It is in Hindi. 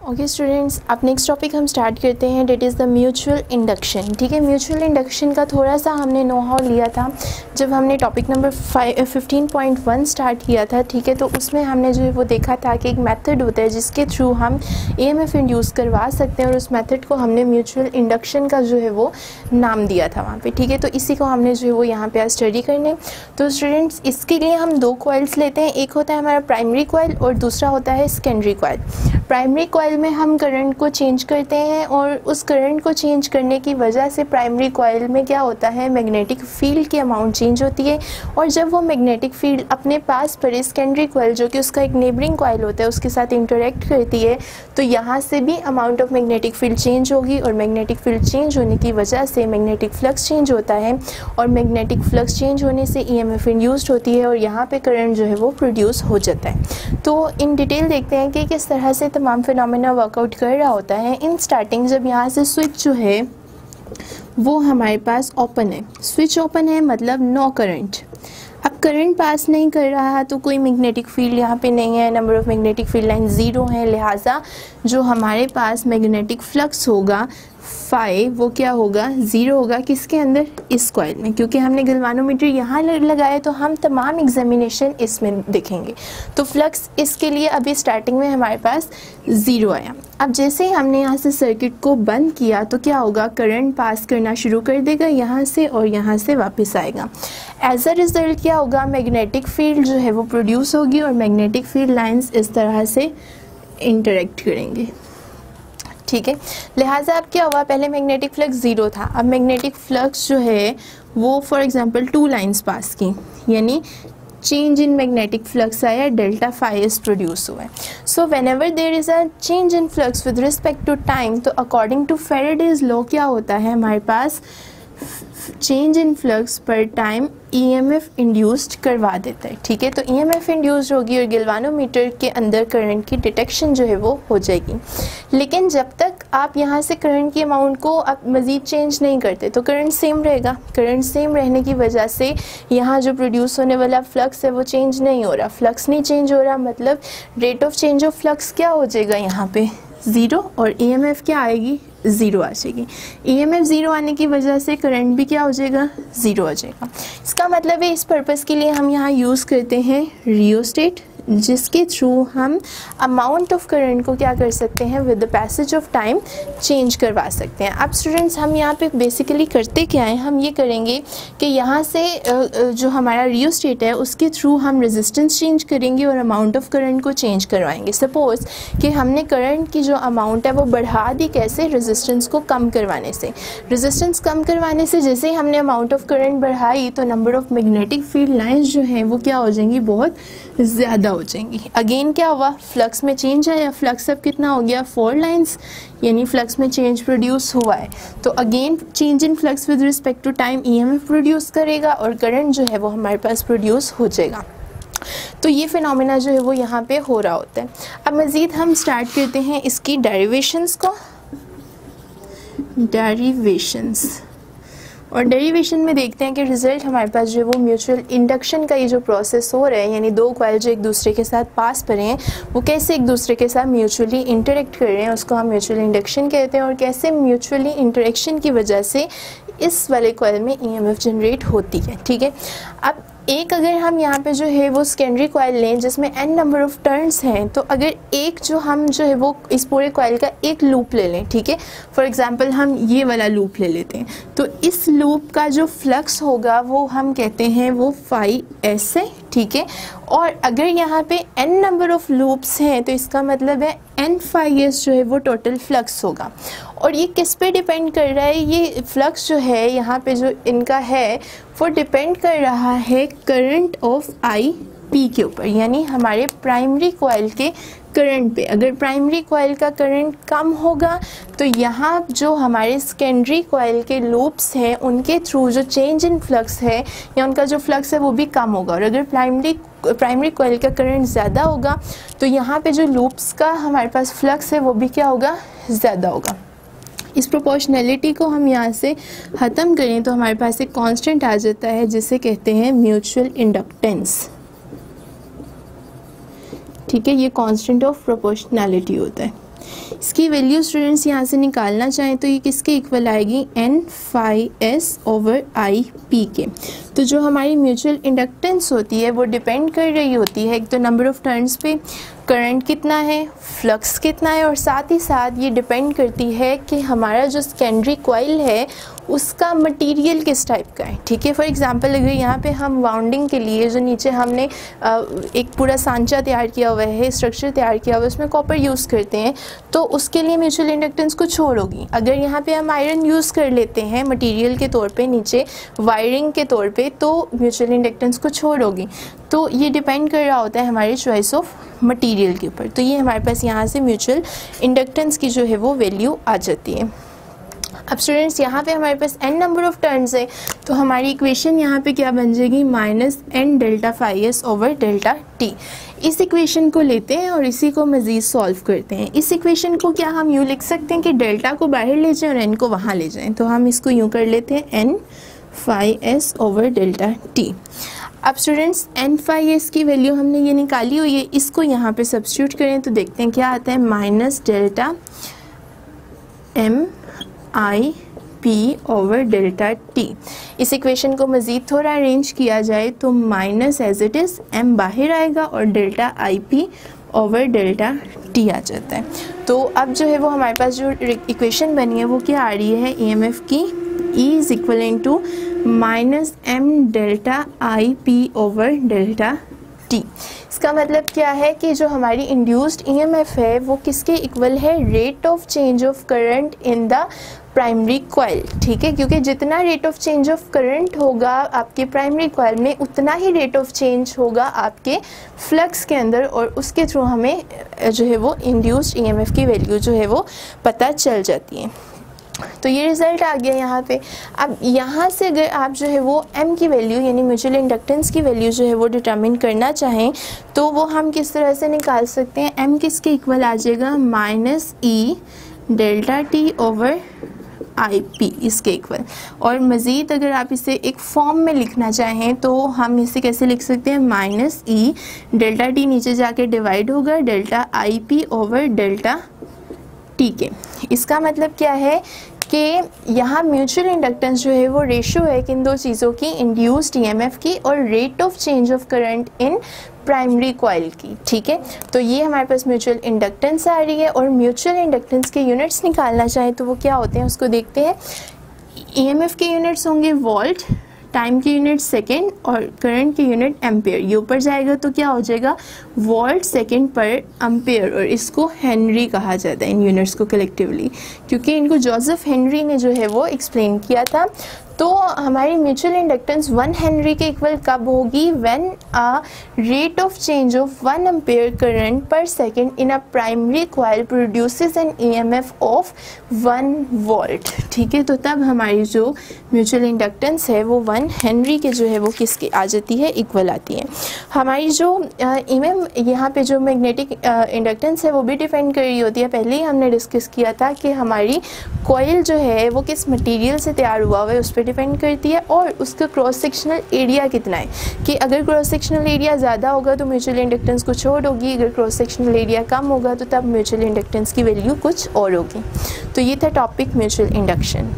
ओके स्टूडेंट्स अब नेक्स्ट टॉपिक हम स्टार्ट करते हैं. That is the mutual induction ठीक है म्यूचुअल इंडक्शन का थोड़ा सा हमने नो हाउ लिया था. जब हमने topic number fifteen point one start किया था, ठीक है तो उसमें हमने जो है वो देखा था कि एक मेथड होता है जिसके थ्रू हम ए एम एफ़ इंड्यूस करवा सकते हैं और उस मेथड को हमने म्यूचुअल इंडक्शन का जो है वो नाम दिया था वहाँ पर ठीक है तो इसी को हमने जो है वो यहाँ पर आज स्टडी करने तो स्टूडेंट्स इसके लिए हम दो कोयल्स लेते हैं. एक होता है हमारा प्राइमरी कोयल और दूसरा होता है सेकेंडरी कोयल प्राइमरी कोयल में हम करंट को चेंज करते हैं और उस करंट को चेंज करने की वजह से प्राइमरी कोयल में क्या होता है मैग्नेटिक फ़ील्ड की अमाउंट चेंज होती है और जब वो मैग्नेटिक फ़ील्ड अपने पास पड़े सेकेंडरी कोयल जो कि उसका एक नेबरिंग कोयल होता है, उसके साथ इंटरेक्ट करती है तो यहाँ से भी amount of magnetic field change होगी और मैग्नेटिक फ़ील्ड चेंज होने की वजह से मैग्नेटिक फ्लक्स चेंज होता है और मैग्नेटिक फ्लक्स चेंज होने से ई एम होती है और यहाँ पर करंट जो है वो प्रोड्यूस हो जाता है। तो इन डिटेल देखते हैं कि किस तरह से तमाम फिनमिना वर्कआउट कर रहा होता है। इन स्टार्टिंग जब यहाँ से स्विच जो है, वो हमारे पास ओपन है। स्विच ओपन है मतलब नो करंट अब करंट पास नहीं कर रहा है तो कोई मैग्नेटिक फ़ील्ड यहाँ पे नहीं है। Number of magnetic field line zero है। लिहाजा जो हमारे पास मैग्नेटिक फ्लक्स होगा फाइव वो क्या होगा? ज़ीरो होगा किसके अंदर? इस कॉइल में। क्योंकि हमने गलवानोमीटर यहाँ लगाया तो हम तमाम एग्जामिनेशन इसमें देखेंगे। तो फ्लक्स इसके लिए अभी स्टार्टिंग में हमारे पास ज़ीरो आया। अब जैसे ही हमने यहाँ से सर्किट को बंद किया तो क्या होगा? करंट पास करना शुरू कर देगा यहाँ से और यहाँ से वापस आएगा। एज अ रिज़ल्ट क्या होगा? मैग्नेटिक फ़ील्ड जो है, वो प्रोड्यूस होगी और मैग्नेटिक फ़ील्ड लाइन्स इस तरह से इंटरेक्ट करेंगे। ठीक है? लिहाजा अब क्या हुआ पहले मैग्नेटिक फ्लक्स ज़ीरो था। अब मैग्नेटिक फ्लक्स जो है, वो for example two lines pass की। यानी चेंज इन मैग्नेटिक फ्लक्स आया डेल्टा फाइव प्रोड्यूस हुआ है। So whenever there is a change in flux with respect to time तो अकॉर्डिंग टू फेरेडेज लॉ क्या होता है हमारे पास? Change in flux per time EMF induced करवा देता है, ठीक है? तो ईएमएफ इंड्यूस्ड होगी और गिलवानोमीटर के अंदर करंट की डिटेक्शन जो है वो हो जाएगी। लेकिन जब तक आप यहाँ से करंट की अमाउंट को आप मज़ीद चेंज नहीं करते तो करंट सेम रहेगा। करंट सेम रहने की वजह से यहाँ जो प्रोड्यूस होने वाला फ्लक्स है वो चेंज नहीं हो रहा। फ्लक्स नहीं चेंज हो रहा मतलब rate of change of flux क्या हो जाएगा यहाँ पे? ज़ीरो और ई एम एफ़ क्या आएगी? ज़ीरो आ जाएगी। ई एम एफ़ ज़ीरो आने की वजह से करंट भी क्या हो जाएगा? ज़ीरो आ जाएगा। इसका मतलब है इस पर्पज़ के लिए हम यहाँ यूज़ करते हैं रियोस्टेट जिसके थ्रू हम अमाउंट ऑफ़ करंट को क्या कर सकते हैं with the passage of time change करवा सकते हैं। अब स्टूडेंट्स हम यहाँ पे बेसिकली करते क्या हैं? हम ये करेंगे कि यहाँ से जो हमारा रियो स्टेट है, उसके थ्रू हम रेजिस्टेंस चेंज करेंगे और अमाउंट ऑफ़ करंट को चेंज करवाएँगे। सपोज़ कि हमने करंट की जो अमाउंट है, वो बढ़ा दी कैसे? रेजिस्टेंस को कम करवाने से। रेजिस्टेंस कम करवाने से जैसे ही हमने अमाउंट ऑफ़ करंट बढ़ाई तो number of magnetic field lines जो हैं, वो क्या हो जाएँगी? बहुत ज़्यादा हो जाएँगी। अगेन क्या हुआ? फ्लक्स में चेंज आया फ्लक्स अब कितना हो गया? फोर लाइंस यानी फ्लक्स में चेंज प्रोड्यूस हुआ है। तो again change in flux with respect to time EMF produce करेगा और करंट जो है वो हमारे पास प्रोड्यूस हो जाएगा। तो ये फिनोमिना जो है वो यहाँ पे हो रहा होता है। अब मज़ीद हम स्टार्ट करते हैं इसकी डेरिवेशंस को। डेरिवेशंस और डेरिवेशन में देखते हैं कि रिज़ल्ट हमारे पास जो है वो म्यूचुअल इंडक्शन का ये जो प्रोसेस हो रहा है, यानी दो क्वाइल जो एक दूसरे के साथ पास पर हैं, वो कैसे एक दूसरे के साथ म्यूचुअली इंटरेक्ट कर रहे हैं, उसको हम म्यूचुअल इंडक्शन कहते हैं और कैसे म्यूचुअली इंटरेक्शन की वजह से इस वाले कॉयल में ईएमएफ जनरेट होती है, ठीक है? अब एक अगर हम यहाँ पे जो है वो सेकेंडरी कॉयल लें, जिसमें एन नंबर ऑफ़ टर्न्स हैं तो अगर एक जो हम जो है वो इस पूरे कॉयल का एक लूप ले लें, ठीक है? फॉर एग्जांपल हम ये वाला लूप ले लेते हैं। तो इस लूप का जो फ्लक्स होगा, वो हम कहते हैं वो फाइव एस है। ठीक है? और अगर यहाँ पे n नंबर ऑफ़ लूप्स हैं तो इसका मतलब है एन ईयर्स जो है वो टोटल फ्लक्स होगा। और ये किस पे डिपेंड कर रहा है? ये फ्लक्स जो है, यहाँ पे जो इनका है, वो डिपेंड कर रहा है करंट ऑफ़ आई पी के ऊपर, यानी हमारे प्राइमरी कोयल के करंट पे। अगर प्राइमरी कोयल का करंट कम होगा तो यहाँ जो हमारे सेकेंडरी कोयल के लूप्स हैं, उनके थ्रू जो चेंज इन फ्लक्स है, या उनका जो फ्लक्स है, वो भी कम होगा। और अगर प्राइमरी प्राइमरी कोयल का करंट ज़्यादा होगा तो यहाँ पे जो लूप्स का हमारे पास फ्लक्स है, वो भी क्या होगा? ज़्यादा होगा। इस प्रोपोर्शनैलिटी को हम यहाँ से ख़त्म करें तो हमारे पास एक कांस्टेंट आ जाता है, जिसे कहते हैं म्यूचुअल इंडक्टेंस ठीक है, ये कांस्टेंट ऑफ़ प्रोपोर्शनैलिटी होता है। इसकी वैल्यू स्टूडेंट्स यहाँ से निकालना चाहें तो ये किसके इक्वल आएगी? N phi s over I P के। तो जो हमारी म्यूचुअल इंडक्टेंस होती है, वो डिपेंड कर रही होती है एक तो नंबर ऑफ़ टर्न्स पे करंट कितना है फ्लक्स कितना है और साथ ही साथ ये डिपेंड करती है कि हमारा जो सेकेंडरी कोयल है, उसका मटेरियल किस टाइप का है। ठीक है फॉर एग्जांपल अगर यहाँ पे हम वाउंडिंग के लिए जो नीचे हमने एक पूरा सांचा तैयार किया हुआ है स्ट्रक्चर तैयार किया हुआ है, उसमें कॉपर यूज़ करते हैं तो उसके लिए म्यूचुअल इंडक्टेंस को छोड़ोगी अगर यहाँ पे हम आयरन यूज़ कर लेते हैं मटीरियल के तौर पर नीचे वायरिंग के तौर पर तो म्यूचुअल इंडक्टेंस को छोड़ोगी तो ये डिपेंड कर रहा होता है हमारे चॉइस ऑफ़ मटीरियल के ऊपर। तो ये हमारे पास यहाँ से म्यूचुअल इंडक्टेंस की जो है वो वैल्यू आ जाती है। अब स्टूडेंट्स यहाँ पे हमारे पास एन नंबर ऑफ़ टर्न्स है। तो हमारी इक्वेशन यहाँ पे क्या बन जाएगी? Minus N delta phi s over delta t इस इक्वेशन को लेते हैं और इसी को मज़ीद सॉल्व करते हैं। इस इक्वेशन को क्या हम यूँ लिख सकते हैं कि डेल्टा को बाहर ले जाएँ और एन को वहाँ ले जाएँ। तो हम इसको यूँ कर लेते हैं N phi s over delta t अब स्टूडेंट्स एन फाइव एस की वैल्यू हमने ये निकाली हुई है, इसको यहाँ पे सब्सिट्यूट करें तो देखते हैं क्या आता है minus delta M I P over delta t इस इक्वेशन को मज़ीद थोड़ा अरेंज किया जाए तो minus as it is M बाहर आएगा और delta I P over delta t आ जाता है। तो अब जो है वो हमारे पास जो इक्वेशन बनी है वो क्या आ रही है ई एम एफ़ की E is equal to minus M delta I P over delta t इसका मतलब क्या है कि जो हमारी इंड्यूस्ड ईएमएफ है, वो किसके इक्वल है? Rate of change of current in the primary coil ठीक है? क्योंकि जितना rate of change of current होगा आपके प्राइमरी कॉयल में, उतना ही रेट ऑफ़ चेंज होगा आपके फ्लक्स के अंदर और उसके थ्रू हमें, जो है वो इंड्यूस्ड ईएमएफ की वैल्यू जो है वो पता चल जाती है। तो ये रिज़ल्ट आ गया यहाँ पे। अब यहाँ से अगर आप जो है वो एम की वैल्यू यानी म्यूचुअल इंडक्टेंस की वैल्यू जो है वो डिटर्मिन करना चाहें तो वो हम किस तरह से निकाल सकते हैं? एम किसके इक्वल आ जाएगा? Minus E delta t over I P इसके इक्वल और मज़ीद अगर आप इसे एक फॉर्म में लिखना चाहें तो हम इसे कैसे लिख सकते हैं? माइनस ई डेल्टा टी नीचे जाके डिवाइड होगा delta I P over delta t के। इसका मतलब क्या है? कि यहाँ म्यूचुअल इंडक्टेंस जो है, वो रेशियो है किन दो चीज़ों की इंड्यूस्ड ईएमएफ की और rate of change of current in primary coil की, ठीक है? तो ये हमारे पास म्यूचुअल इंडक्टेंस आ रही है और म्यूचुअल इंडक्टेंस के यूनिट्स निकालना चाहें तो वो क्या होते हैं, उसको देखते हैं। ईएमएफ के यूनिट्स होंगे वोल्ट टाइम की यूनिट सेकेंड और करंट की यूनिट एम्पेयर ये ऊपर जाएगा तो क्या हो जाएगा? वोल्ट सेकेंड पर एम्पेयर और इसको हेनरी कहा जाता है इन यूनिट्स को कलेक्टिवली क्योंकि इनको जोसेफ हेनरी ने जो है वो एक्सप्लेन किया था. तो हमारी म्यूचुअल इंडक्टेंस वन हेनरी के इक्वल कब होगी? When a rate of change of one ampere current per second in a primary coil produces an EMF of one volt ठीक है? तो तब हमारी जो म्यूचुअल इंडक्टेंस है वो वन हेनरी के जो है वो किसके, आ जाती है, इक्वल आती है। हमारी जो एम एम यहाँ पे जो मैग्नेटिक इंडक्टेंस है वो भी डिपेंड कर रही होती है। पहले ही हमने डिस्कस किया था कि हमारी कोयल जो है वो किस मटेरियल से तैयार हुआ हुआ है, उस पर डिपेंड करती है और उसका क्रॉस सेक्शनल एरिया कितना है। कि अगर क्रॉस सेक्शनल एरिया ज़्यादा होगा तो म्यूचुअल इंडक्टेंस कुछ और होगी, अगर क्रॉस सेक्शनल एरिया कम होगा तो तब म्यूचुअल इंडक्टेंस की वैल्यू कुछ और होगी। तो ये था टॉपिक म्यूचुअल इंडक्शन।